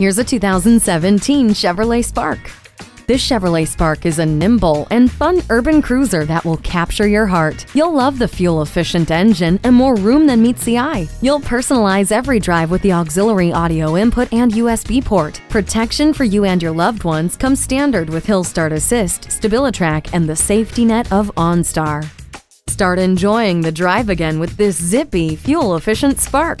Here's a 2017 Chevrolet Spark. This Chevrolet Spark is a nimble and fun urban cruiser that will capture your heart. You'll love the fuel efficient engine and more room than meets the eye. You'll personalize every drive with the auxiliary audio input and USB port. Protection for you and your loved ones comes standard with Hill Start Assist, StabiliTrak, and the safety net of OnStar. Start enjoying the drive again with this zippy, fuel efficient Spark.